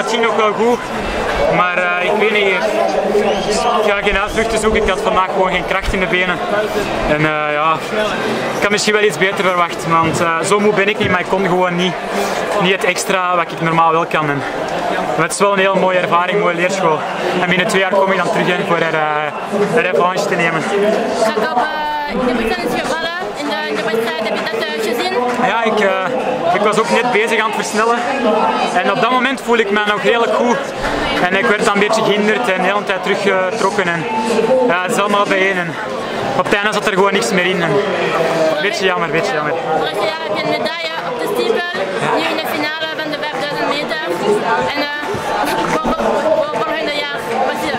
het ging nog wel goed. Maar uh, ik weet niet, ik ga geen uitvlucht te zoeken. Ik had vandaag gewoon geen kracht in de benen. En uh, ja, ik had misschien wel iets beter verwacht. Want uh, zo moe ben ik niet, maar ik kon gewoon niet, niet het extra wat ik normaal wel kan. En, het is wel een heel mooie ervaring, mooie leerschool. En binnen twee jaar kom ik dan terug in voor er, uh, revanche te nemen. Eens gevallen in de, wedstrijd, heb je dat gezien? Ja, ik, ik was ook net bezig aan het versnellen. En op dat moment voel ik me nog redelijk goed. En ik werd dan een beetje gehinderd en de hele tijd teruggetrokken. En ja, het is allemaal bijeen. En op het einde zat er gewoon niks meer in. En beetje jammer, beetje jammer. Vorig jaar heb je een medaille op de stiepel, nu in de finale van de 5000 meter. En uh, voor, voor volgende jaar, wat je,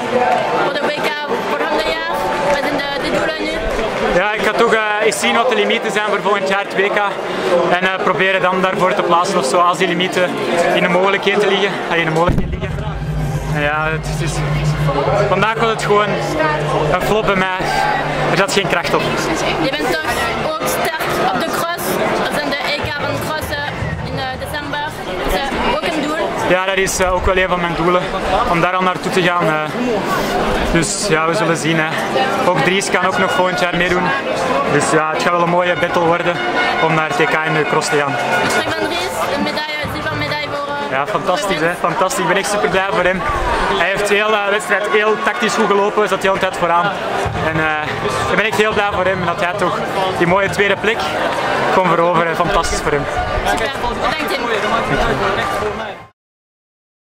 voor de WK volgende jaar, wat zijn de, de doelen nu? Ja, ik ga toch uh, eens zien wat de limieten zijn voor volgend jaar het WK. En uh, proberen dan daarvoor te plaatsen of zo, als die limieten in de mogelijkheden liggen. In de mogelijkheden liggen. En ja, het is, vandaag was het gewoon een flop bij mij. Er zat geen kracht op. Je bent toch ook sterk op de cross, dat zijn de EK van crossen in uh, december. Ja, dat is uh, ook wel een van mijn doelen, om daar al naartoe te gaan. Uh, dus ja, we zullen zien. Hè. Ook Dries kan ook nog volgend jaar meedoen. Dus ja, het gaat wel een mooie battle worden om naar TK in de cross te gaan. Van Dries, een medaille, voor... Ja, fantastisch hè. Fantastisch. Ik ben echt super blij voor hem. Hij heeft de hele wedstrijd heel tactisch goed gelopen, zat de hele tijd vooraan. En uh, ik ben echt heel blij voor hem dat hij toch die mooie tweede plek kon veroveren. Fantastisch voor hem. Super, bedankt.